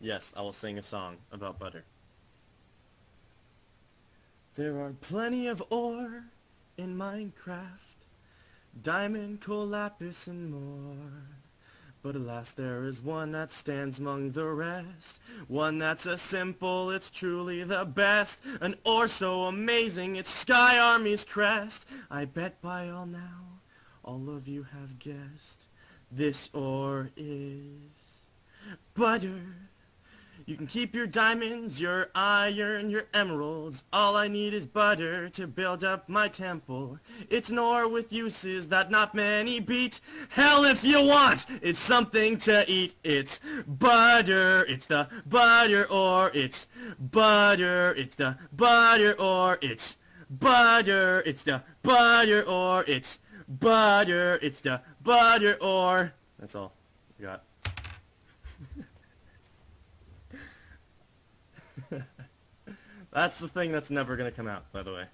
Yes, I will sing a song about budder. There are plenty of ore in Minecraft, diamond, coal, lapis, and more. But alas, there is one that stands among the rest, one that's a simple, it's truly the best, an ore so amazing, it's Sky Army's crest. I bet by all now, all of you have guessed, this ore is budder. You can keep your diamonds, your iron, your emeralds. All I need is budder to build up my temple. It's an ore with uses that not many beat. Hell if you want, it's something to eat. It's budder, it's the budder ore. It's budder, it's the budder ore. It's budder, it's the budder ore. It's budder, it's the budder ore. That's all I got. That's the thing that's never gonna come out, by the way.